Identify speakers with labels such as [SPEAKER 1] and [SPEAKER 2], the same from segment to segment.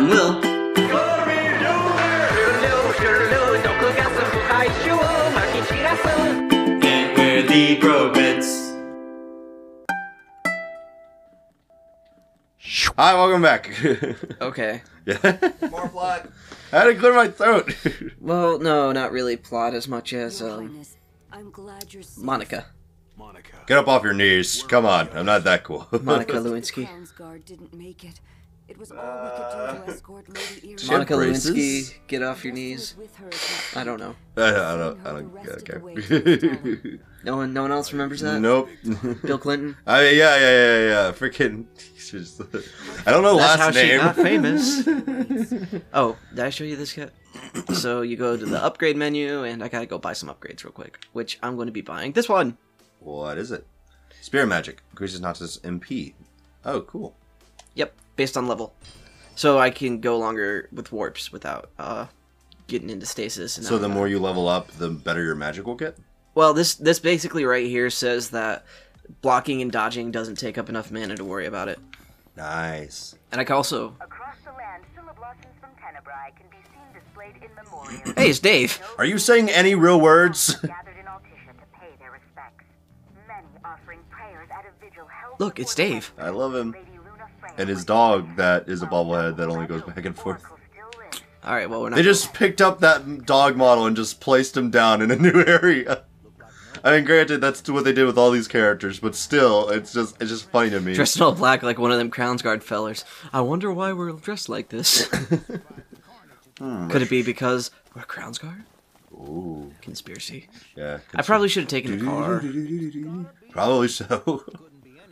[SPEAKER 1] time will. And we're the Brobits.
[SPEAKER 2] Hi, welcome back.
[SPEAKER 3] Okay.
[SPEAKER 2] yeah.
[SPEAKER 4] More plot.
[SPEAKER 2] I had to clear my throat.
[SPEAKER 3] Well, no, not really plot as much as
[SPEAKER 5] Your
[SPEAKER 3] um,
[SPEAKER 5] I'm glad you're safe.
[SPEAKER 3] Monica.
[SPEAKER 4] Monica.
[SPEAKER 2] Get up off your knees. Come on, I'm not that cool.
[SPEAKER 3] Monica
[SPEAKER 5] The
[SPEAKER 3] Lewinsky.
[SPEAKER 5] Crown's Guard didn't make it. It was all we could do to uh, escort Lady Erin.
[SPEAKER 2] She had
[SPEAKER 3] Monica
[SPEAKER 2] braces?
[SPEAKER 3] Lewinsky, get off your knees.
[SPEAKER 5] was with her as
[SPEAKER 3] I don't know.
[SPEAKER 2] I, I don't. I don't. Okay.
[SPEAKER 3] No one, no one else remembers that.
[SPEAKER 2] nope.
[SPEAKER 3] Bill Clinton.
[SPEAKER 2] I mean, yeah, yeah, yeah, yeah. Freaking. Just, I don't know
[SPEAKER 3] That's
[SPEAKER 2] last
[SPEAKER 3] how she
[SPEAKER 2] name.
[SPEAKER 3] got famous. Oh, did I show you this yet? so you go to the upgrade menu, and I gotta go buy some upgrades real quick, which I'm going to be buying. This one.
[SPEAKER 2] what is it? Spirit magic increases Nauta's MP. Oh, cool.
[SPEAKER 3] Yep, based on level. So I can go longer with warps without uh, getting into stasis. And
[SPEAKER 2] So the more you level up, the better your magic will get.
[SPEAKER 3] Well, this this basically right here says that blocking and dodging doesn't take up enough mana to worry about it.
[SPEAKER 2] Nice.
[SPEAKER 3] And I can also.
[SPEAKER 6] Across the land, Blossoms from Tenebrae can be seen displayed in memoriam.
[SPEAKER 3] Hey, it's Dave.
[SPEAKER 2] Are you saying any real words?
[SPEAKER 6] gathered in Altissia to pay their respects. Many offering prayers at a vigil held
[SPEAKER 3] Look, it's Dave.
[SPEAKER 2] I love him.
[SPEAKER 6] Lady Luna Frey
[SPEAKER 2] And his dog that is a bobblehead that only goes back and forth.
[SPEAKER 3] All right, well we're not.
[SPEAKER 2] They just picked up that dog model and just placed him down in a new area. I mean, granted, that's what they did with all these characters, but still, it's just it's just funny to me.
[SPEAKER 3] dressed in all black like one of them Crown's Guard fellers. I wonder why we're dressed like this. Could it be because we're Crown's Guard?
[SPEAKER 2] Ooh,
[SPEAKER 3] Conspiracy.
[SPEAKER 2] yeah.
[SPEAKER 3] I probably should have taken the car,
[SPEAKER 2] Probably so.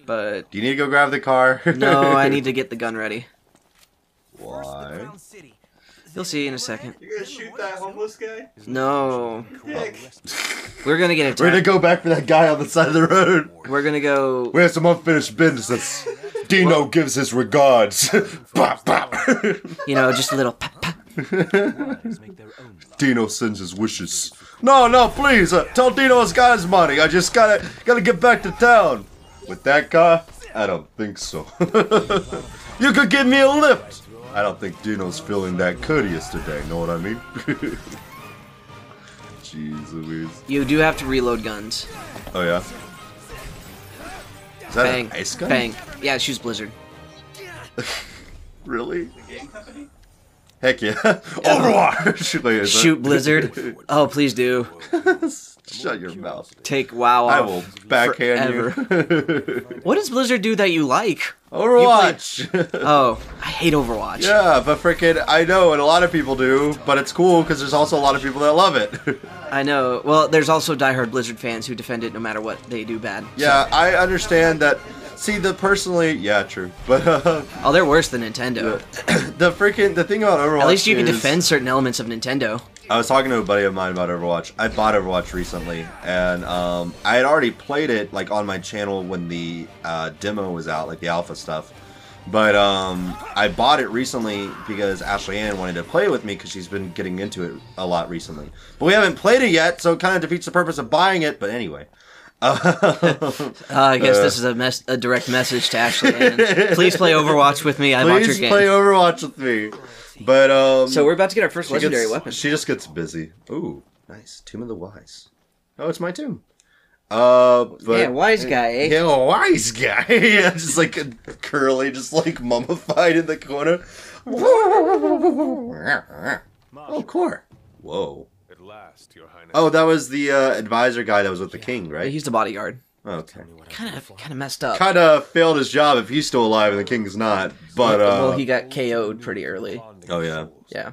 [SPEAKER 3] but
[SPEAKER 2] Do you need to go grab the car?
[SPEAKER 3] no, I need to get the gun ready.
[SPEAKER 2] Why?
[SPEAKER 3] You'll see in a second.
[SPEAKER 4] You're gonna shoot that homeless guy?
[SPEAKER 3] No,
[SPEAKER 4] Dick.
[SPEAKER 3] we're gonna get
[SPEAKER 2] We're gonna go back for that guy on the side of the road.
[SPEAKER 3] We're gonna go.
[SPEAKER 2] We have some unfinished business. Dino gives his regards. Bop, bop.
[SPEAKER 3] You know, just a little. Pop, pop.
[SPEAKER 2] Dino sends his wishes. No, no, please, uh, tell Dino he's got his money. I just gotta, gotta get back to town. With that car, I don't think so. you could give me a lift. I don't think Dino's feeling that courteous today. Know what I mean? Jeez Louise.
[SPEAKER 3] You do have to reload guns.
[SPEAKER 2] Oh yeah. Is that
[SPEAKER 3] Bang,
[SPEAKER 2] an ice gun?
[SPEAKER 3] bang. Yeah, shoots Blizzard.
[SPEAKER 2] Really? Heck yeah. Overwatch.
[SPEAKER 3] Shoot Blizzard. Oh, please do.
[SPEAKER 2] Shut your mouth.
[SPEAKER 3] Take WoW
[SPEAKER 2] I will backhand you.
[SPEAKER 3] What does Blizzard do that you like?
[SPEAKER 2] Overwatch.
[SPEAKER 3] Oh, I hate Overwatch.
[SPEAKER 2] yeah, but freaking, I know, and a lot of people do, but it's cool because there's also a lot of people that love it.
[SPEAKER 3] I know. Well, there's also diehard Blizzard fans who defend it no matter what they do bad.
[SPEAKER 2] yeah, I understand that. See, the personally, yeah, true, but uh,
[SPEAKER 3] Oh, they're worse than Nintendo.
[SPEAKER 2] the freaking the thing about Overwatch.
[SPEAKER 3] At least you can defend certain elements of Nintendo.
[SPEAKER 2] I was talking to a buddy of mine about Overwatch. I bought Overwatch recently, and um, I had already played it like on my channel when the uh, demo was out, like the alpha stuff. But um, I bought it recently because Ashley Ann wanted to play with me because she's been getting into it a lot recently. But we haven't played it yet, so it kind of defeats the purpose of buying it. But anyway.
[SPEAKER 3] Uh, I guess this is a, mes- a direct message to Ashley Ann. Please play Overwatch with me. I bought your
[SPEAKER 2] Please
[SPEAKER 3] game.
[SPEAKER 2] play Overwatch with me. But um,
[SPEAKER 3] so we're about to get our first legendary
[SPEAKER 2] gets-
[SPEAKER 3] weapon.
[SPEAKER 2] She just gets busy. Ooh, nice. Tomb of the Wise. Oh, it's my tomb. Uh, but
[SPEAKER 3] yeah, wise guy, eh?
[SPEAKER 2] Yeah, wise guy. yeah, just like curly, just like mummified in the corner. oh, Cor. Whoa.
[SPEAKER 4] At last, Your Highness.
[SPEAKER 2] Oh, that was the uh, advisor guy that was with the king, right?
[SPEAKER 3] He's the bodyguard.
[SPEAKER 2] Okay.
[SPEAKER 3] Kind of, kind of messed up.
[SPEAKER 2] Kind of failed his job if he's still alive and the king's not. But uh,
[SPEAKER 3] well, he got KO'd pretty early.
[SPEAKER 2] oh yeah,
[SPEAKER 3] Yeah,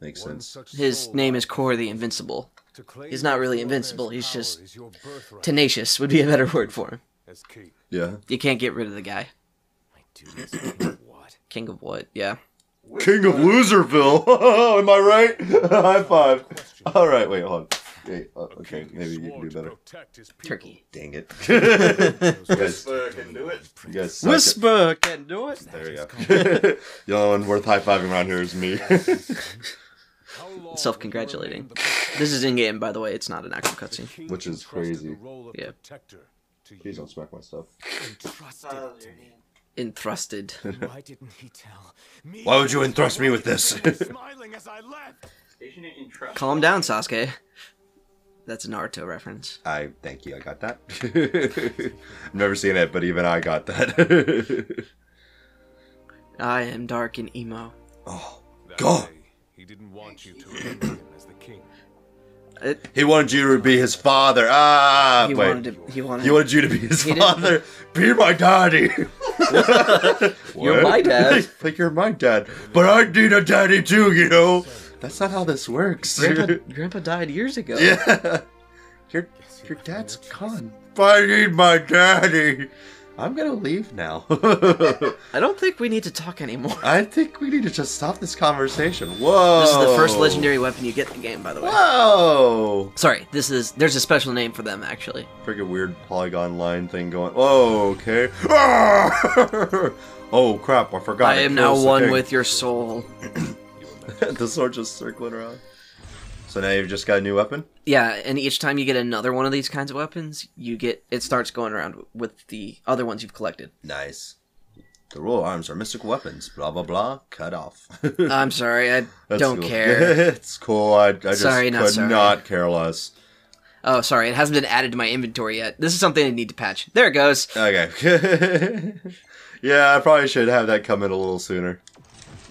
[SPEAKER 2] makes sense.
[SPEAKER 3] his name is Cor the Invincible. He's not really invincible, he's just Tenacious would be a better word for him.
[SPEAKER 2] Yeah.
[SPEAKER 3] You can't get rid of the guy.
[SPEAKER 4] what?
[SPEAKER 3] King of what? Yeah.
[SPEAKER 2] King of Loserville. Am I right? High five. All right, wait, hold on. Wait, uh, okay, maybe you can do better.
[SPEAKER 3] Turkey.
[SPEAKER 2] Dang it. you
[SPEAKER 4] Whisper can do it.
[SPEAKER 2] you guys suck
[SPEAKER 3] Whisper can do it.
[SPEAKER 2] it. There we go. the only one worth high fiving around here is me.
[SPEAKER 3] Self-congratulating. This is in game, by the way. It's not an actual cutscene.
[SPEAKER 2] Which is crazy.
[SPEAKER 3] Yeah.
[SPEAKER 2] Please don't smack my stuff.
[SPEAKER 3] Entrusted.
[SPEAKER 4] Why didn't he tell me?
[SPEAKER 2] Why would you entrust me with this?
[SPEAKER 4] Smiling as I left.
[SPEAKER 3] Calm down, Sasuke. That's a Naruto reference.
[SPEAKER 2] I thank you. I got that. I've never seen it, but even I got that.
[SPEAKER 3] I am dark and emo.
[SPEAKER 2] oh, God.
[SPEAKER 4] day, He didn't want you to remember him as the king.
[SPEAKER 3] It,
[SPEAKER 2] He wanted you to be his father. Ah,
[SPEAKER 3] he
[SPEAKER 2] wait.
[SPEAKER 3] wanted to. He wanted.
[SPEAKER 2] He wanted you to be his father. Be my daddy.
[SPEAKER 3] You're my dad.
[SPEAKER 2] like you're my dad, but I need a daddy too. You know. That's not how this works.
[SPEAKER 3] Grandpa, Grandpa died years ago.
[SPEAKER 2] yeah. Your your dad's gone. I need my daddy. I'm gonna leave now.
[SPEAKER 3] I don't think we need to talk anymore.
[SPEAKER 2] I think we need to just stop this conversation. Whoa.
[SPEAKER 3] This is the first legendary weapon you get in the game, by the way.
[SPEAKER 2] Whoa.
[SPEAKER 3] Sorry, this is. There's a special name for them, actually.
[SPEAKER 2] Freaking weird polygon line thing going. Oh, okay. Oh crap! I forgot.
[SPEAKER 3] I am now one
[SPEAKER 2] thing.
[SPEAKER 3] with your soul.
[SPEAKER 2] the sword just circling around. So now you've just got a new weapon.
[SPEAKER 3] Yeah, and each time you get another one of these kinds of weapons, you get it starts going around with the other ones you've collected.
[SPEAKER 2] Nice. The royal arms are mystical weapons. Blah blah blah. Cut off.
[SPEAKER 3] I'm sorry, I
[SPEAKER 2] That's
[SPEAKER 3] don't
[SPEAKER 2] cool.
[SPEAKER 3] care.
[SPEAKER 2] it's cool. I, I just
[SPEAKER 3] Sorry, not
[SPEAKER 2] could
[SPEAKER 3] sorry.
[SPEAKER 2] not care less.
[SPEAKER 3] Oh, sorry, it hasn't been added to my inventory yet. This is something I need to patch. There it goes.
[SPEAKER 2] Okay. yeah, I probably should have that come in a little sooner.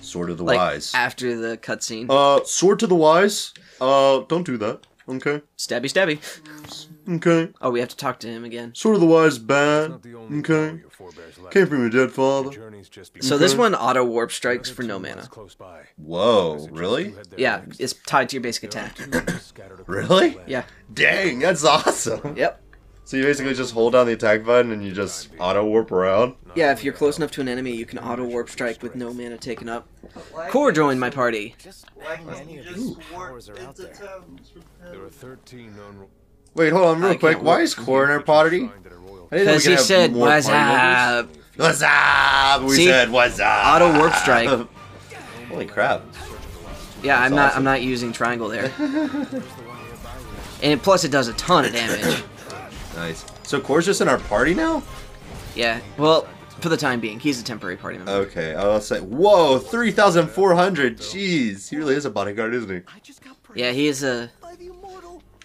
[SPEAKER 2] Sword of the
[SPEAKER 3] Like
[SPEAKER 2] wise.
[SPEAKER 3] after the cutscene.
[SPEAKER 2] Uh, sword to the wise. Uh, don't do that. Okay.
[SPEAKER 3] Stabby, stabby.
[SPEAKER 2] Okay.
[SPEAKER 3] Oh, we have to talk to him again.
[SPEAKER 2] Sword of the wise bad.
[SPEAKER 4] Not the only
[SPEAKER 2] Okay.
[SPEAKER 4] power your forebears lacked.
[SPEAKER 2] Came from your dead
[SPEAKER 4] Your
[SPEAKER 2] father.
[SPEAKER 4] journey's just
[SPEAKER 3] So
[SPEAKER 4] begun.
[SPEAKER 3] this one auto warp strikes for no
[SPEAKER 4] two
[SPEAKER 3] mana.
[SPEAKER 4] close by.
[SPEAKER 2] Whoa, really?
[SPEAKER 4] do head there
[SPEAKER 3] Yeah, it's tied to your basic attack.
[SPEAKER 4] two scattered across
[SPEAKER 2] Really?
[SPEAKER 3] Yeah.
[SPEAKER 2] Dang, that's awesome.
[SPEAKER 3] Yep.
[SPEAKER 2] So you basically just hold down the attack button and you just auto warp around.
[SPEAKER 3] Yeah, if you're close enough to an enemy, you can auto warp strike with no mana taken up. Cor joined my party.
[SPEAKER 1] Why can't
[SPEAKER 4] Any
[SPEAKER 1] you
[SPEAKER 4] of
[SPEAKER 1] just
[SPEAKER 4] these
[SPEAKER 1] warp
[SPEAKER 4] powers are out
[SPEAKER 1] into
[SPEAKER 4] there.
[SPEAKER 1] towns from
[SPEAKER 4] There are
[SPEAKER 1] hell?
[SPEAKER 4] 13 known
[SPEAKER 2] Wait, hold on real quick. Why is Cor in our party?
[SPEAKER 4] shrine that are royal.
[SPEAKER 2] I didn't know we
[SPEAKER 3] Because he said,
[SPEAKER 2] more
[SPEAKER 3] "What's up?"
[SPEAKER 2] What's up? We
[SPEAKER 3] See?
[SPEAKER 2] said what's up.
[SPEAKER 3] Auto warp strike.
[SPEAKER 2] Holy crap.
[SPEAKER 3] Yeah, I'm not.
[SPEAKER 2] awesome.
[SPEAKER 3] I'm not using triangle there. and plus, it does a ton of damage.
[SPEAKER 2] Nice. So Cor's just in our party now?
[SPEAKER 3] Yeah. Well, for the time being, he's a temporary party member.
[SPEAKER 2] Okay, I'll say. Whoa, 3,400. Jeez. He really is a bodyguard, isn't he?
[SPEAKER 3] Yeah, he is a.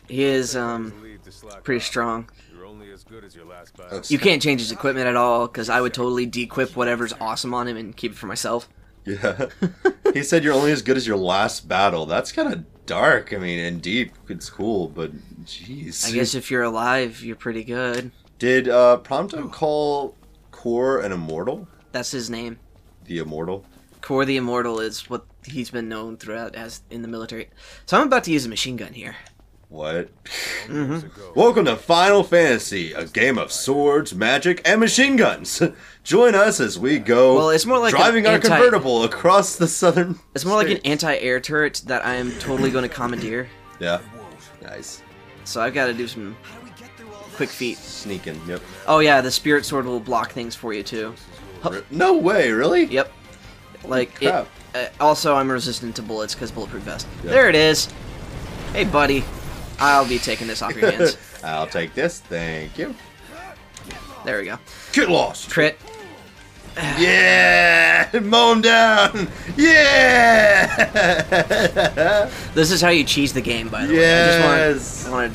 [SPEAKER 3] He is um
[SPEAKER 4] Believe to slack
[SPEAKER 3] pretty strong.
[SPEAKER 4] You're only as good as your last battle.
[SPEAKER 2] That's-
[SPEAKER 3] You can't change his equipment at all because I would totally dequip whatever's awesome on him and keep it for myself.
[SPEAKER 2] Yeah. he said you're only as good as your last battle. That's kind of dark. I mean, and deep. It's cool, but jeez.
[SPEAKER 3] I guess if you're alive, you're pretty good.
[SPEAKER 2] Did uh, Prompto call Cor an immortal?
[SPEAKER 3] That's his name.
[SPEAKER 2] The immortal?
[SPEAKER 3] Cor the Immortal is what he's been known throughout as in the military. So I'm about to use a machine gun here.
[SPEAKER 2] What?
[SPEAKER 4] Years ago,
[SPEAKER 2] Welcome to Final Fantasy, a game of swords, magic, and machine guns. Join us as we go
[SPEAKER 3] Well, it's more like
[SPEAKER 2] driving
[SPEAKER 3] an
[SPEAKER 2] our
[SPEAKER 3] anti-
[SPEAKER 2] convertible across the southern.
[SPEAKER 3] It's more like an
[SPEAKER 2] states.
[SPEAKER 3] anti-air turret that I am totally going to commandeer.
[SPEAKER 2] Yeah. Nice.
[SPEAKER 3] So I've got to do some quick feet.
[SPEAKER 2] Sneaking. Yep.
[SPEAKER 3] Oh yeah, the spirit sword will block things for you too.
[SPEAKER 2] Re- No way, really?
[SPEAKER 3] Yep. Like it.
[SPEAKER 2] crap.
[SPEAKER 3] Uh, also, I'm resistant to bullets because bulletproof vest.
[SPEAKER 2] Yep.
[SPEAKER 3] There it is. Hey, buddy. I'll be taking this off your hands.
[SPEAKER 2] I'll take this. Thank you.
[SPEAKER 3] There we go.
[SPEAKER 2] Get lost.
[SPEAKER 3] Crit.
[SPEAKER 2] Yeah! Mow him down! Yeah!
[SPEAKER 3] This is how you cheese the game, by the way. I
[SPEAKER 2] Yes.
[SPEAKER 3] just wanted, wanted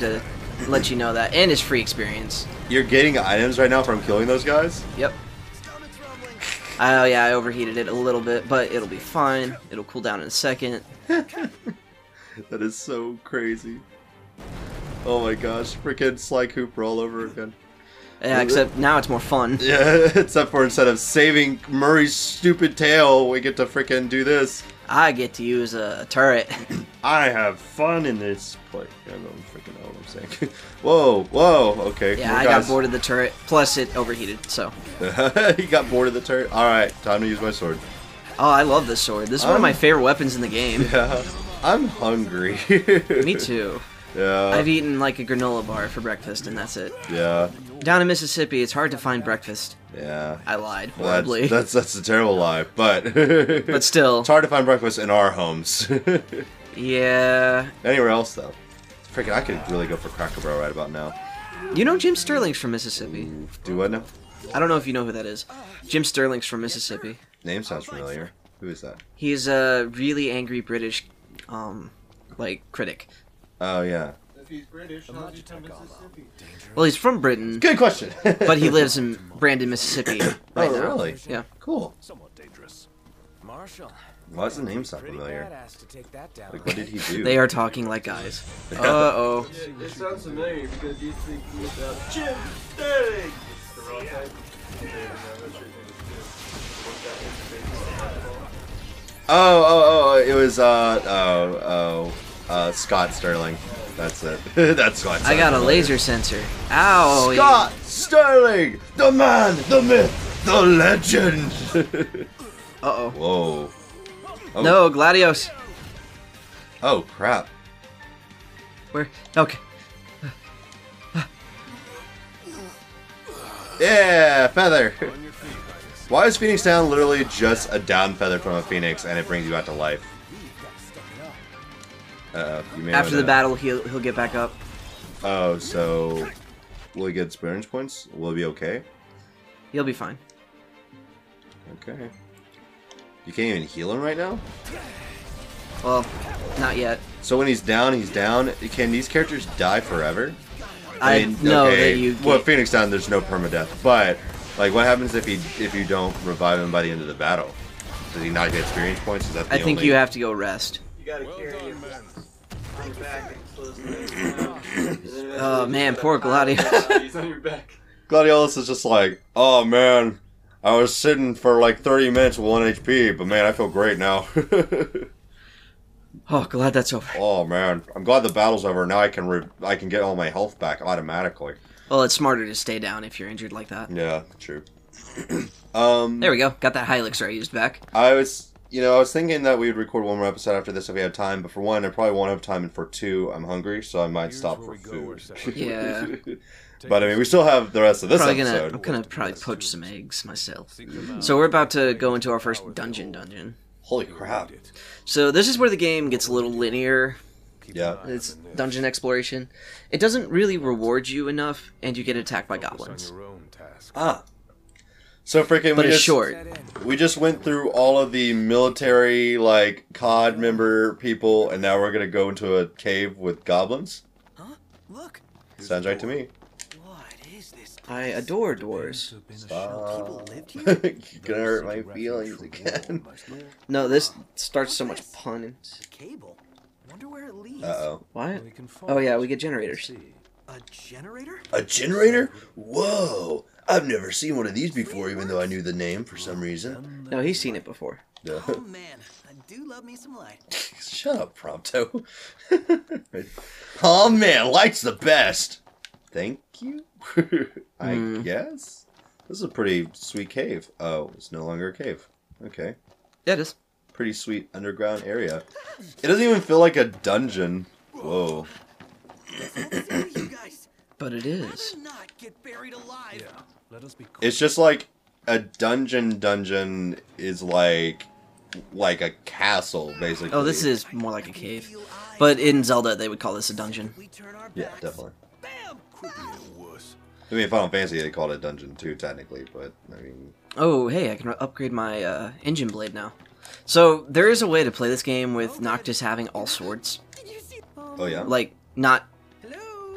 [SPEAKER 3] to let you know that, and it's free experience.
[SPEAKER 2] You're getting items right now from killing those guys?
[SPEAKER 3] Yep. Oh yeah, I overheated it a little bit, but it'll be fine. It'll cool down in a second.
[SPEAKER 2] That is so crazy. Oh my gosh, freaking Sly Cooper all over again.
[SPEAKER 3] Yeah, except now it's more fun.
[SPEAKER 2] Yeah, except for instead of saving Murray's stupid tail, we get to freaking do this.
[SPEAKER 3] I get to use a turret.
[SPEAKER 2] I have fun in this play. I don't freaking know what I'm saying. whoa, whoa, okay.
[SPEAKER 3] Yeah, I
[SPEAKER 2] guys.
[SPEAKER 3] got bored of the turret. Plus, it overheated. So,
[SPEAKER 2] he got bored of the turret. Alright, time to use my sword.
[SPEAKER 3] oh, I love this sword. This is one of
[SPEAKER 2] Um,
[SPEAKER 3] my favorite weapons in the game.
[SPEAKER 2] Yeah, I'm hungry.
[SPEAKER 3] Me too.
[SPEAKER 2] Yeah.
[SPEAKER 3] I've eaten like a granola bar for breakfast, and that's it.
[SPEAKER 2] yeah,
[SPEAKER 3] Down in Mississippi, it's hard to find breakfast.
[SPEAKER 2] yeah.
[SPEAKER 3] I lied
[SPEAKER 2] Well,
[SPEAKER 3] horribly,
[SPEAKER 2] That's, that's that's a terrible lie, but
[SPEAKER 3] but still,
[SPEAKER 2] it's hard to find breakfast in our homes.
[SPEAKER 3] yeah.
[SPEAKER 2] Anywhere else though, freaking, I could really go for Cracker Barrel right about now.
[SPEAKER 3] You know Jim Sterling's from Mississippi.
[SPEAKER 2] Do I know?
[SPEAKER 3] I don't know if you know who that is. Jim Sterling's from Mississippi.
[SPEAKER 2] Name sounds familiar. Who is that?
[SPEAKER 3] He's a really angry British, um, like critic.
[SPEAKER 2] Oh yeah.
[SPEAKER 7] If he's British, how's he from Mississippi?
[SPEAKER 3] Well, he's from Britain,
[SPEAKER 2] Good question.
[SPEAKER 3] but he lives in Brandon, Mississippi right
[SPEAKER 2] oh
[SPEAKER 3] now.
[SPEAKER 2] really?
[SPEAKER 3] Yeah.
[SPEAKER 2] Cool.
[SPEAKER 4] Somewhat dangerous.
[SPEAKER 8] Marshall.
[SPEAKER 2] Why does the name sound
[SPEAKER 8] Pretty
[SPEAKER 2] familiar?
[SPEAKER 8] badass to take that down.
[SPEAKER 2] Like what did he do?
[SPEAKER 3] They are talking like guys. Uh oh.
[SPEAKER 7] It, it sounds familiar because you think about Jim Sterling. The wrong type.
[SPEAKER 2] Oh, oh, oh! It was uh, oh, oh, uh, Scott Sterling. That's it. That's Scott. Sterling.
[SPEAKER 3] I got a laser sensor. Ow.
[SPEAKER 2] Scott Sterling, the man, the myth, the legend.
[SPEAKER 3] Uh oh.
[SPEAKER 2] Whoa. Oh.
[SPEAKER 3] No, Gladios.
[SPEAKER 2] Oh crap.
[SPEAKER 3] Where? Okay.
[SPEAKER 2] Yeah, feather. Why is Phoenix Down literally just a down feather from a phoenix and it brings you back to life? Uh, you may
[SPEAKER 3] After the
[SPEAKER 2] wanna-
[SPEAKER 3] battle, he'll he'll get back up.
[SPEAKER 2] Oh, so will he get experience points? Will he be okay?
[SPEAKER 3] He'll be fine.
[SPEAKER 2] Okay. You can't even heal him right now.
[SPEAKER 3] Well, not yet.
[SPEAKER 2] So when he's down, he's down. Can these characters die forever?
[SPEAKER 3] I, know
[SPEAKER 2] okay,
[SPEAKER 3] that you.
[SPEAKER 2] Well, Phoenix Down, there's no permadeath, but like, what happens if he if you don't revive him by the end of the battle? Does he not get experience points? Is that the
[SPEAKER 3] I think
[SPEAKER 2] only...
[SPEAKER 3] you have to go rest.
[SPEAKER 7] You gotta
[SPEAKER 4] Well
[SPEAKER 7] carry
[SPEAKER 4] done,
[SPEAKER 7] him
[SPEAKER 4] man.
[SPEAKER 7] on your back and close the
[SPEAKER 3] Oh man, poor Gladius.
[SPEAKER 7] He's on your back.
[SPEAKER 2] Gladiolus is just like, oh man, I was sitting for like 30 minutes with one HP, but man, I feel great now.
[SPEAKER 3] Oh, glad that's over.
[SPEAKER 2] oh man, I'm glad the battle's over. Now I can re- I can get all my health back automatically.
[SPEAKER 3] Well, it's smarter to stay down if you're injured like that.
[SPEAKER 2] Yeah, true. um,
[SPEAKER 3] There we go. Got that high elixir I used back.
[SPEAKER 2] I was, you know, I was thinking that we'd record one more episode after this if we had time. But for one, I probably won't have time, and for two, I'm hungry, so I might
[SPEAKER 4] Here's
[SPEAKER 2] stop for
[SPEAKER 4] we go, we're
[SPEAKER 2] food.
[SPEAKER 3] Yeah.
[SPEAKER 2] but I mean, we still have the rest of this
[SPEAKER 3] Probably gonna.
[SPEAKER 2] episode.
[SPEAKER 3] I'm gonna probably poach some eggs myself.
[SPEAKER 4] Seek them out.
[SPEAKER 3] So we're about to go into our first dungeon. Dungeon.
[SPEAKER 2] Holy crap!
[SPEAKER 3] So this is where the game gets a little linear.
[SPEAKER 2] Yeah.
[SPEAKER 3] It's dungeon exploration. It doesn't really reward you enough, and you get attacked by goblins.
[SPEAKER 4] your own task.
[SPEAKER 2] Ah, so freaking.
[SPEAKER 3] But
[SPEAKER 2] we
[SPEAKER 3] it's
[SPEAKER 2] just,
[SPEAKER 3] short.
[SPEAKER 2] We just went through all of the military, like COD member people, and now we're gonna go into a cave with goblins. Huh?
[SPEAKER 8] Look.
[SPEAKER 2] Sounds right to me.
[SPEAKER 8] What is this?
[SPEAKER 3] I adore doors.
[SPEAKER 8] People lived here?
[SPEAKER 2] You're gonna hurt my feelings again.
[SPEAKER 3] No, this starts so much pun.
[SPEAKER 8] Cable. Wonder where it leads.
[SPEAKER 2] Uh oh.
[SPEAKER 3] What? Oh yeah, we get generators.
[SPEAKER 4] See.
[SPEAKER 8] A generator?
[SPEAKER 2] A generator? Whoa! I've never seen one of these before, even though I knew the name for some reason.
[SPEAKER 3] No, he's seen it before.
[SPEAKER 8] Oh man, I do love me some light.
[SPEAKER 2] Shut up, Prompto. oh man, light's the best. Thank you. I
[SPEAKER 3] Hmm.
[SPEAKER 2] guess this is a pretty sweet cave. Oh, it's no longer a cave. Okay,
[SPEAKER 3] Yeah, it is.
[SPEAKER 2] pretty sweet underground area. It doesn't even feel like a dungeon. Whoa.
[SPEAKER 8] You guys,
[SPEAKER 3] But it is.
[SPEAKER 8] not get buried alive.
[SPEAKER 4] Yeah. Let us be.
[SPEAKER 2] It's just like a dungeon. Dungeon is like like a castle, basically.
[SPEAKER 3] Oh, this is more like a cave. But in Zelda, they would call this a dungeon.
[SPEAKER 8] We turn our
[SPEAKER 2] yeah, definitely.
[SPEAKER 8] Bam!
[SPEAKER 4] Quit being.
[SPEAKER 2] I mean, Final Fantasy they called it dungeon too, technically, but I mean,
[SPEAKER 3] Oh, hey, I can upgrade my uh, engine blade now. So there is a way to play this game with Noctis having all swords.
[SPEAKER 8] Did you see?
[SPEAKER 2] oh yeah.
[SPEAKER 3] Like not
[SPEAKER 8] Hello.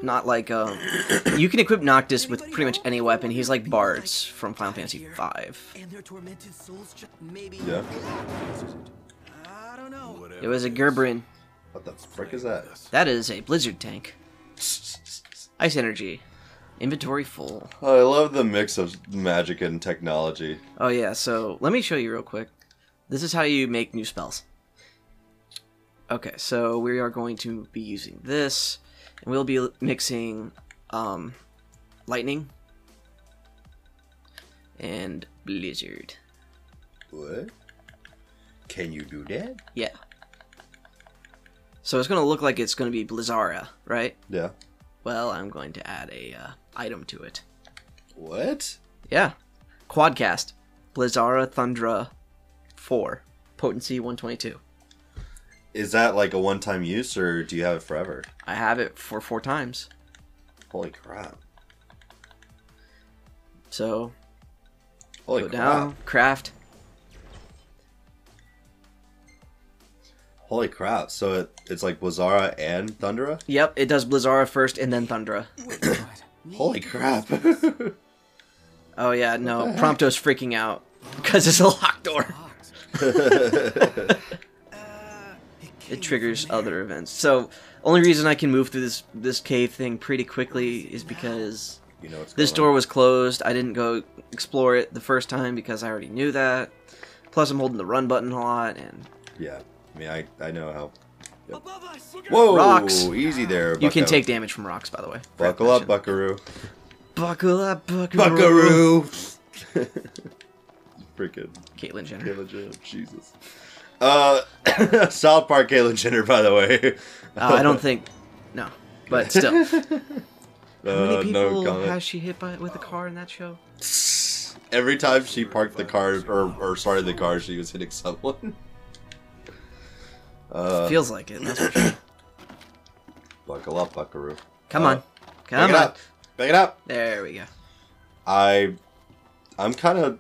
[SPEAKER 3] Not like um you can equip Noctis with pretty much any weapon. He's like bards from Final Fantasy V.
[SPEAKER 8] And their tormented souls just maybe.
[SPEAKER 2] Yeah.
[SPEAKER 8] I don't know.
[SPEAKER 4] Whatever
[SPEAKER 3] It was a
[SPEAKER 4] is.
[SPEAKER 3] Gerbrin.
[SPEAKER 2] What the frick is that?
[SPEAKER 3] That is a blizzard tank. Ice energy. Inventory full.
[SPEAKER 2] Oh, I love the mix of magic and technology.
[SPEAKER 3] Oh yeah, so let me show you real quick. This is how you make new spells. Okay, so we are going to be using this, and we'll be mixing um, lightning and blizzard.
[SPEAKER 2] What? Can you do that?
[SPEAKER 3] Yeah. So it's gonna look like it's gonna be Blizzara, right?
[SPEAKER 2] Yeah.
[SPEAKER 3] Well, I'm going to add a uh, item to it.
[SPEAKER 2] What?
[SPEAKER 3] Yeah. Quadcast. Blizzara Thundara 4. Potency 122.
[SPEAKER 2] Is that like a one-time use, or do you have it forever?
[SPEAKER 3] I have it for four times.
[SPEAKER 2] Holy crap!
[SPEAKER 3] So
[SPEAKER 2] Holy
[SPEAKER 3] Go
[SPEAKER 2] crap.
[SPEAKER 3] down, craft.
[SPEAKER 2] Holy crap. So it, it's like Blizzara and Thundara?
[SPEAKER 3] Yep, it does Blizzara first and then Thundara.
[SPEAKER 2] Holy crap.
[SPEAKER 3] Oh yeah, no, Prompto's freaking out because it's a locked door. It triggers other events. So, only reason I can move through this this cave thing pretty quickly is because
[SPEAKER 2] you know
[SPEAKER 3] this door
[SPEAKER 2] on.
[SPEAKER 3] was closed. I didn't go explore it the first time because I already knew that. Plus, I'm holding the run button a lot, and
[SPEAKER 2] Yeah. I mean, I, I know how.
[SPEAKER 8] Above us.
[SPEAKER 2] Whoa!
[SPEAKER 3] Rocks.
[SPEAKER 2] Easy there,
[SPEAKER 3] you can take damage from rocks, by the way.
[SPEAKER 2] Buckle up, buckaroo.
[SPEAKER 3] Buckle up, buckaroo.
[SPEAKER 2] Buckaroo! Freaking
[SPEAKER 3] Caitlyn Jenner.
[SPEAKER 2] Caitlyn Jenner. Jesus. Uh, South Park Caitlyn Jenner, by the way.
[SPEAKER 3] Uh, I don't think. No, but still. How
[SPEAKER 2] Uh,
[SPEAKER 3] many
[SPEAKER 2] no
[SPEAKER 3] people
[SPEAKER 2] comment.
[SPEAKER 3] has she hit by with a car in that show?
[SPEAKER 2] Every time she parked the car or, or started the car, she was hitting someone. Uh,
[SPEAKER 3] Feels like it. That's for sure.
[SPEAKER 2] buckle up, Buckaroo.
[SPEAKER 3] Come
[SPEAKER 2] Uh,
[SPEAKER 3] on,
[SPEAKER 2] Back
[SPEAKER 3] come
[SPEAKER 2] it
[SPEAKER 3] on.
[SPEAKER 2] up. Back it up.
[SPEAKER 3] There we go.
[SPEAKER 2] I, I'm kind of,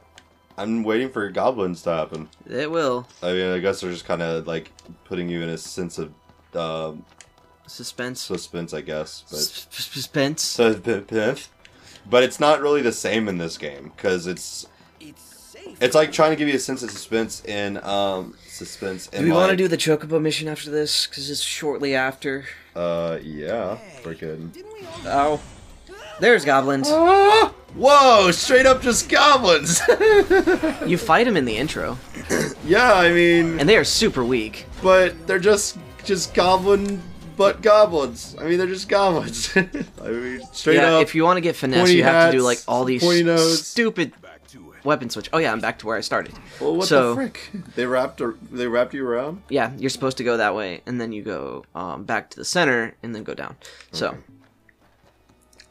[SPEAKER 2] I'm waiting for goblins to happen.
[SPEAKER 3] It will.
[SPEAKER 2] I mean, I guess they're just kind of like putting you in a sense of um,
[SPEAKER 3] Suspense.
[SPEAKER 2] suspense, I guess. But
[SPEAKER 3] S- s- Suspense.
[SPEAKER 2] suspense. But it's not really the same in this game because it's
[SPEAKER 8] It's safe.
[SPEAKER 2] it's like trying to give you a sense of suspense in um suspense. In
[SPEAKER 3] Do we want to do the Chocobo mission after this? Because it's shortly after.
[SPEAKER 2] Uh, yeah, freaking.
[SPEAKER 8] Didn't we all
[SPEAKER 3] Oh. There's goblins.
[SPEAKER 2] Ah! Whoa! Straight up, just goblins.
[SPEAKER 3] You fight them in the intro,
[SPEAKER 2] yeah, I mean,
[SPEAKER 3] and they are super weak.
[SPEAKER 2] but they're just just goblin, but goblins. I mean, they're just goblins. I mean, straight
[SPEAKER 3] yeah,
[SPEAKER 2] up.
[SPEAKER 3] if you want to get finesse, you have to do like all these stupid
[SPEAKER 4] Back to it.
[SPEAKER 3] weapon switch. Oh yeah, I'm back to where I started.
[SPEAKER 2] well, what
[SPEAKER 3] so-
[SPEAKER 2] the frick? They wrapped ar- they wrapped you around.
[SPEAKER 3] Yeah, you're supposed to go that way, and then you go um, back to the center, and then go down. So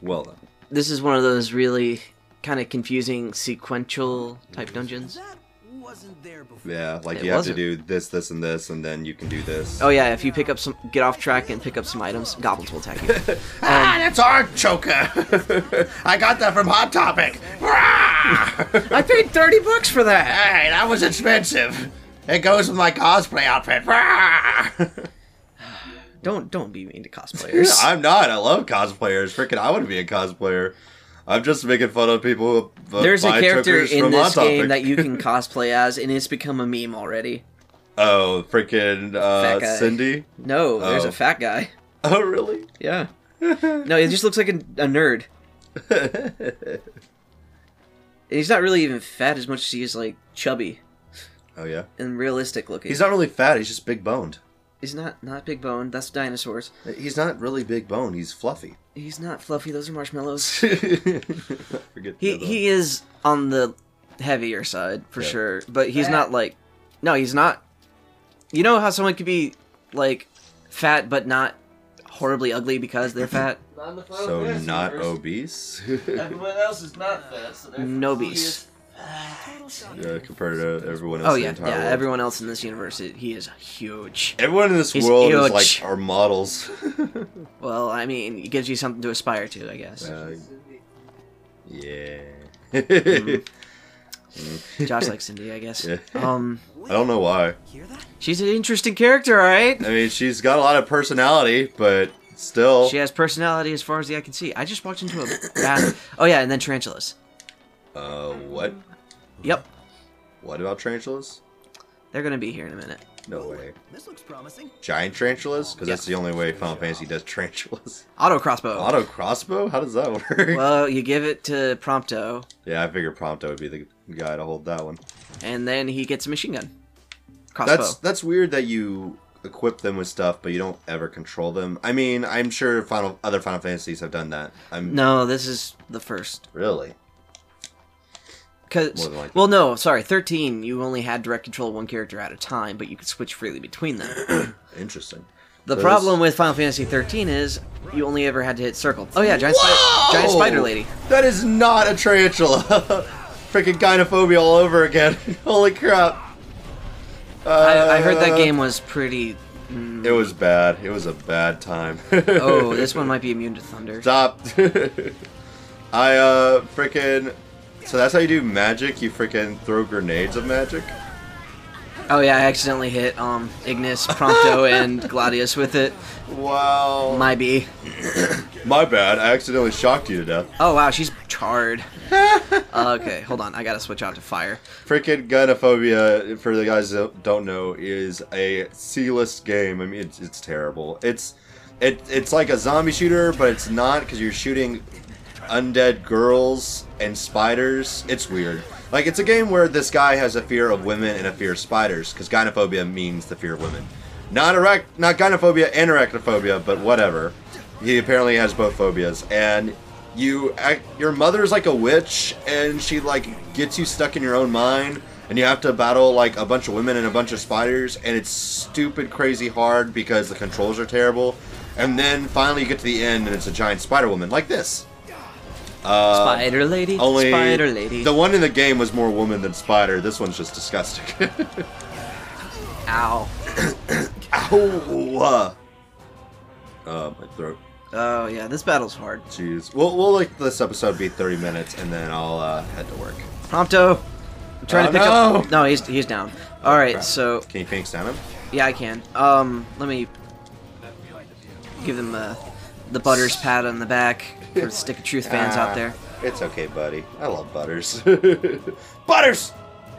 [SPEAKER 2] Well then.
[SPEAKER 3] This is one of those really kind of confusing sequential type dungeons.
[SPEAKER 8] That wasn't there before.
[SPEAKER 2] Yeah, like
[SPEAKER 3] It
[SPEAKER 2] you have
[SPEAKER 3] wasn't.
[SPEAKER 2] to do this, this, and this, and then you can do this.
[SPEAKER 3] Oh yeah, if you pick up some, get off track and pick up some items, goblins will attack you.
[SPEAKER 2] Ah, that's our choker. I got that from Hot Topic.
[SPEAKER 3] I paid thirty bucks for that.
[SPEAKER 2] Hey, that was expensive. It goes with my cosplay outfit.
[SPEAKER 3] Don't don't be mean to cosplayers.
[SPEAKER 2] I'm not. I love cosplayers. Freaking, I want to be a cosplayer. I'm just making fun of people. who
[SPEAKER 3] There's a character in this game that you can cosplay as, and it's become a meme already.
[SPEAKER 2] oh, freaking uh. Cindy.
[SPEAKER 3] No, there's
[SPEAKER 2] Oh.
[SPEAKER 3] a fat guy.
[SPEAKER 2] Oh, really?
[SPEAKER 3] Yeah. No, he just looks like a, a nerd. And he's not really even fat as much as he is like chubby
[SPEAKER 2] oh yeah.
[SPEAKER 3] and realistic looking.
[SPEAKER 2] He's not really fat. He's just big boned.
[SPEAKER 3] He's not not big bone. That's dinosaurs.
[SPEAKER 2] He's not really big bone. He's fluffy.
[SPEAKER 3] He's not fluffy. Those are marshmallows.
[SPEAKER 2] Forget
[SPEAKER 3] He
[SPEAKER 2] the other
[SPEAKER 3] he is on the heavier side for
[SPEAKER 2] Yeah.
[SPEAKER 3] sure, but he's not like. No, he's not. You know how someone could be like fat but not horribly ugly because they're fat.
[SPEAKER 7] Not in the
[SPEAKER 2] So not obese.
[SPEAKER 7] Everyone else is not fat, so therefore
[SPEAKER 3] No
[SPEAKER 7] he
[SPEAKER 3] beast.
[SPEAKER 7] is
[SPEAKER 2] yeah, compared to everyone else.
[SPEAKER 3] Oh
[SPEAKER 2] in the entire
[SPEAKER 3] yeah.
[SPEAKER 2] world.
[SPEAKER 3] Everyone else in this universe, it, he is huge.
[SPEAKER 2] Everyone in this
[SPEAKER 3] He's
[SPEAKER 2] world is like our models.
[SPEAKER 3] Well, I mean, it gives you something to aspire to, I guess.
[SPEAKER 2] Uh, yeah.
[SPEAKER 3] Mm. Josh likes Cindy, I guess.
[SPEAKER 2] Yeah.
[SPEAKER 3] Um,
[SPEAKER 2] I don't know why.
[SPEAKER 8] Hear that?
[SPEAKER 3] she's an interesting character, right?
[SPEAKER 2] I mean, she's got a lot of personality, but still.
[SPEAKER 3] She has personality as far as the eye can see. I just walked into a bath. Oh yeah, and then tarantulas.
[SPEAKER 2] Uh, what?
[SPEAKER 3] Yep,
[SPEAKER 2] What about tarantulas?
[SPEAKER 3] they're gonna be here in a minute.
[SPEAKER 2] No way.
[SPEAKER 8] This looks promising.
[SPEAKER 2] Giant tarantulas? Because that's the only way Final Fantasy does tarantulas.
[SPEAKER 3] Auto crossbow.
[SPEAKER 2] Auto crossbow? How does that work?
[SPEAKER 3] Well, you give it to Prompto,
[SPEAKER 2] yeah, I figured Prompto would be the guy to hold that one.
[SPEAKER 3] and then he gets a machine gun. Crossbow.
[SPEAKER 2] That's that's weird that you equip them with stuff, but you don't ever control them. I mean, I'm sure Final other Final Fantasies have done that. I'm
[SPEAKER 3] No, this is the first.
[SPEAKER 2] really.
[SPEAKER 3] Cause,
[SPEAKER 2] More than likely.
[SPEAKER 3] well, no, sorry, thirteen. You only had direct control of one character at a time, but you could switch freely between them.
[SPEAKER 2] Interesting.
[SPEAKER 3] The
[SPEAKER 2] So
[SPEAKER 3] problem
[SPEAKER 2] this-
[SPEAKER 3] with Final Fantasy 13 is you only ever had to hit circle. Oh yeah, giant, spi- giant spider lady.
[SPEAKER 2] That is not a tarantula. Freaking gynophobia all over again. Holy crap.
[SPEAKER 3] I, I heard that
[SPEAKER 2] Uh,
[SPEAKER 3] game was pretty.
[SPEAKER 2] It was bad. It was a bad time.
[SPEAKER 3] Oh, this one might be immune to thunder.
[SPEAKER 2] Stop. I uh freaking So that's how you do magic? You freaking throw grenades of magic?
[SPEAKER 3] Oh yeah, I accidentally hit um Ignis, Prompto, and Gladius with it.
[SPEAKER 2] Wow.
[SPEAKER 3] My B.
[SPEAKER 2] My bad. I accidentally shocked you to death.
[SPEAKER 3] Oh wow, she's charred. Uh, okay, hold on. I gotta switch out to fire.
[SPEAKER 2] Freaking Gynophobia, for the guys that don't know, is a C-list game. I mean, it's, it's terrible. It's it, it's like a zombie shooter, but it's not because you're shooting undead girls and spiders. It's weird. Like, it's a game where this guy has a fear of women and a fear of spiders, because gynophobia means the fear of women. Not erect, not gynophobia and arachnophobia, but whatever. He apparently has both phobias, and you, your mother's like a witch, and she like gets you stuck in your own mind, and you have to battle like a bunch of women and a bunch of spiders, and it's stupid, crazy hard because the controls are terrible. And then finally you get to the end, and it's a giant spider woman like this. Uh,
[SPEAKER 3] Spider lady.
[SPEAKER 2] only
[SPEAKER 3] Spider lady.
[SPEAKER 2] the one in the game was more woman than spider. This one's just disgusting.
[SPEAKER 3] Ow.
[SPEAKER 2] Ow! Uh, my throat.
[SPEAKER 3] Oh yeah, this battle's hard.
[SPEAKER 2] Jeez. We'll, we'll like this episode be 30 minutes, and then I'll uh, head to work.
[SPEAKER 3] Prompto. I'm trying
[SPEAKER 2] Oh,
[SPEAKER 3] to pick
[SPEAKER 2] no.
[SPEAKER 3] up. No, he's he's down. All right,
[SPEAKER 2] Crap.
[SPEAKER 3] so
[SPEAKER 2] Can you Phoenix down him?
[SPEAKER 3] yeah, I can. Um, let me give him uh, the butters pat on the back for the Stick of Truth fans
[SPEAKER 2] Ah,
[SPEAKER 3] out there.
[SPEAKER 2] It's okay, buddy. I love Butters. butters!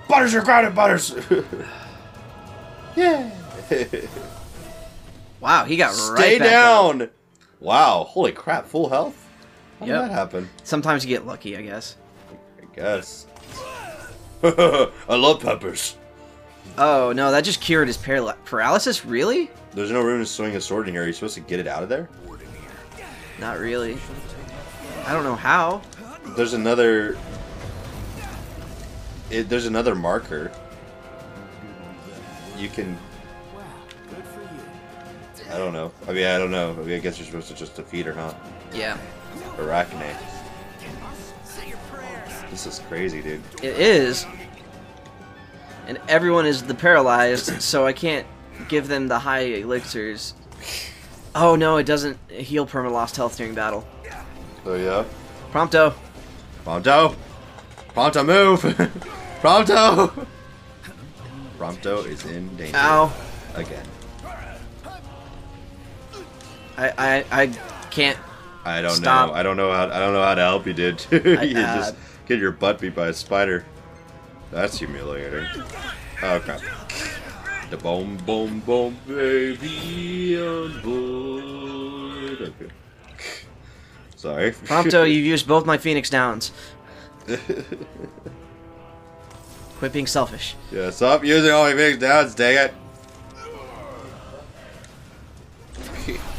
[SPEAKER 2] Butters are grounded, Butters! yeah!
[SPEAKER 3] Wow, he got right
[SPEAKER 2] Stay
[SPEAKER 3] up.
[SPEAKER 2] down! Wow, holy crap, full health? How
[SPEAKER 3] Yep.
[SPEAKER 2] did that happen?
[SPEAKER 3] Sometimes you get lucky, I guess.
[SPEAKER 2] I guess. I love peppers.
[SPEAKER 3] Oh no, that just cured his paral- paralysis. Really?
[SPEAKER 2] There's no room to swing a sword in here. Are you supposed to get it out of there?
[SPEAKER 3] Not really. I don't know how.
[SPEAKER 2] There's another. It, there's another marker. You can. I don't know. I mean, I don't know. I, mean, I guess you're supposed to just defeat her, huh?
[SPEAKER 3] Yeah,
[SPEAKER 2] Arachne. This is crazy, dude.
[SPEAKER 3] it is. And everyone is the paralyzed, so I can't give them the high elixirs. Oh no, it doesn't heal perma lost health during battle.
[SPEAKER 2] Oh yeah.
[SPEAKER 3] Prompto.
[SPEAKER 2] Prompto. Prompto, move. Prompto. Prompto is in danger
[SPEAKER 3] Ow.
[SPEAKER 2] again.
[SPEAKER 3] I I I can't.
[SPEAKER 2] I don't
[SPEAKER 3] Stop.
[SPEAKER 2] know. I don't know how. I don't know how to help you, dude. you
[SPEAKER 3] I- uh,
[SPEAKER 2] just get your butt beat by a spider. That's humiliating. Oh crap. The boom, boom, boom, baby on board. Okay. Sorry.
[SPEAKER 3] Prompto, you've used both my Phoenix Downs. Quit being selfish.
[SPEAKER 2] yeah, stop using all my Phoenix downs, dang it.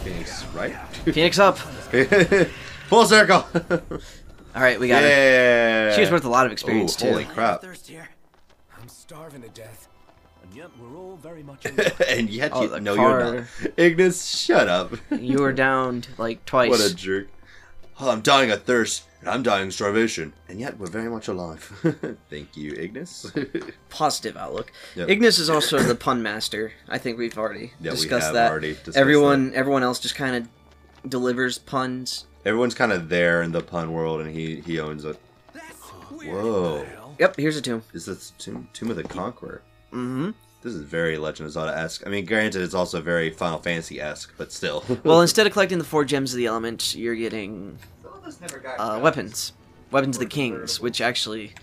[SPEAKER 2] Phoenix, right?
[SPEAKER 3] Phoenix up.
[SPEAKER 2] Full circle.
[SPEAKER 3] All right, we got her.
[SPEAKER 2] yeah.
[SPEAKER 3] She was worth a lot of experience
[SPEAKER 2] Ooh, holy
[SPEAKER 3] too.
[SPEAKER 2] crap.
[SPEAKER 8] Thirst here.
[SPEAKER 4] I'm starving to death. And yet we're all very much
[SPEAKER 2] and yet
[SPEAKER 3] Oh,
[SPEAKER 2] you
[SPEAKER 3] the
[SPEAKER 2] no you're not. Ignis, shut up.
[SPEAKER 3] You were downed like twice.
[SPEAKER 2] what a jerk. Oh, I'm dying of thirst, and I'm dying of starvation, and yet we're very much alive. Thank you, Ignis.
[SPEAKER 3] positive outlook.
[SPEAKER 2] Yep.
[SPEAKER 3] Ignis is also the pun master. I think we've already
[SPEAKER 2] Yeah, we
[SPEAKER 3] discussed
[SPEAKER 2] have
[SPEAKER 3] that.
[SPEAKER 2] already discussed
[SPEAKER 3] everyone, everyone else just kind of delivers puns.
[SPEAKER 2] Everyone's kind of there in the pun world, and he he owns it. Whoa,
[SPEAKER 3] Yep, here's a tomb.
[SPEAKER 2] is this Tomb, Tomb of the Conqueror?
[SPEAKER 3] Mm-hmm.
[SPEAKER 2] This is very Legend of Zelda esque. I mean, granted, it's also very Final Fantasy esque, but still.
[SPEAKER 3] Well, instead of collecting the four gems of the element, you're getting uh, weapons, weapons of the kings, which actually,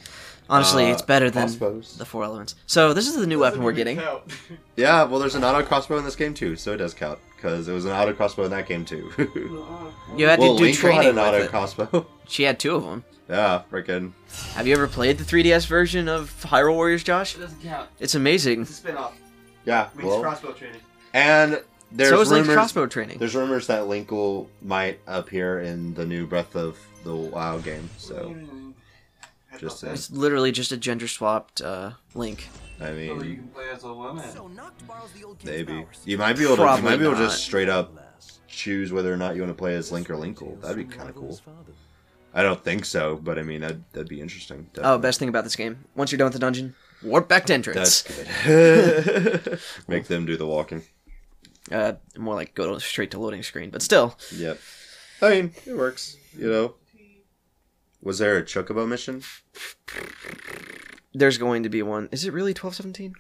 [SPEAKER 3] honestly,
[SPEAKER 2] Uh,
[SPEAKER 3] it's better than
[SPEAKER 2] crossbows.
[SPEAKER 3] the four elements. So this is the new weapon we're getting.
[SPEAKER 2] yeah, well, there's an auto crossbow in this game too, so it does count because it was an auto crossbow in that game too.
[SPEAKER 3] You had
[SPEAKER 2] well,
[SPEAKER 3] to do
[SPEAKER 2] Link had
[SPEAKER 3] training
[SPEAKER 2] an auto
[SPEAKER 3] it.
[SPEAKER 2] crossbow.
[SPEAKER 3] She had two of them.
[SPEAKER 2] yeah, freaking.
[SPEAKER 3] Have you ever played the 3DS version of Hyrule Warriors, Josh?
[SPEAKER 7] It doesn't count.
[SPEAKER 3] It's amazing.
[SPEAKER 7] It's a spin-off.
[SPEAKER 2] Yeah,
[SPEAKER 7] Link's
[SPEAKER 2] well,
[SPEAKER 7] crossbow training.
[SPEAKER 2] and there's
[SPEAKER 3] so is Link's crossbow training.
[SPEAKER 2] There's rumors that Link will might appear in the new Breath of the Wild game. So just saying.
[SPEAKER 3] It's literally just a gender swapped uh, Link.
[SPEAKER 2] I
[SPEAKER 7] So you
[SPEAKER 2] mean,
[SPEAKER 7] can play as a woman.
[SPEAKER 8] So Noct borrows the old king's
[SPEAKER 2] maybe you might be able to. You
[SPEAKER 3] Probably
[SPEAKER 2] might be able to just straight up choose whether or not you want to play as Link or Linkle. That'd be kind of cool. I don't think so, but I mean that'd, that'd be interesting.
[SPEAKER 3] Oh, best thing about this game. Once you're done with the dungeon, warp back to entrance.
[SPEAKER 2] That's good. Make them do the walking.
[SPEAKER 3] Uh, more like go straight to loading screen, but still.
[SPEAKER 2] Yep. I mean, it works. You know. Was there a Chocobo mission?
[SPEAKER 3] There's going to be one. Is it really twelve seventeen?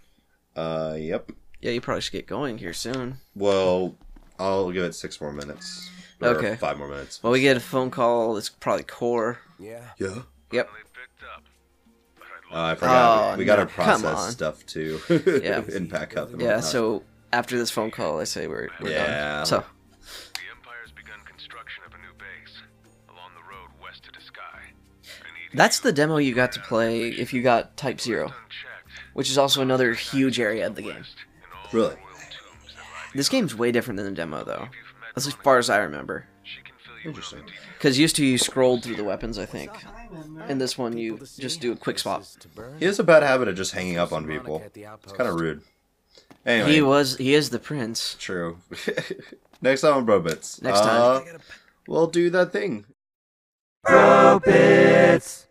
[SPEAKER 2] Uh, yep.
[SPEAKER 3] Yeah, you probably should get going here soon.
[SPEAKER 2] Well, I'll give it six more minutes. Or
[SPEAKER 3] Okay.
[SPEAKER 2] Five more minutes.
[SPEAKER 3] Well, we get a phone call. It's probably Cor.
[SPEAKER 4] Yeah.
[SPEAKER 2] Yeah.
[SPEAKER 3] Yep.
[SPEAKER 2] Uh, I forgot.
[SPEAKER 3] Oh,
[SPEAKER 2] we gotta
[SPEAKER 3] no, come
[SPEAKER 2] process stuff too.
[SPEAKER 3] Yeah.
[SPEAKER 2] and pack up. and
[SPEAKER 3] Yeah.
[SPEAKER 2] whatnot.
[SPEAKER 3] So after this phone call, I say we're, we're
[SPEAKER 2] Yeah.
[SPEAKER 3] done. So that's the demo you got to play if you got Type Zero, which is also another huge area of the game.
[SPEAKER 2] Really?
[SPEAKER 9] the royal tombs that lie
[SPEAKER 3] This game's way different than the demo, though, as far as I remember.
[SPEAKER 9] She can fill you
[SPEAKER 2] Interesting.
[SPEAKER 3] Because used to you scrolled through the weapons, I think. In this one, you just do a quick swap.
[SPEAKER 2] He has a bad habit of just hanging up on people. It's kind of rude. Anyway,
[SPEAKER 3] He was he is the prince.
[SPEAKER 2] true. Next time on Brobits.
[SPEAKER 3] Next time.
[SPEAKER 2] Uh, we'll do that thing.
[SPEAKER 1] Bro bits.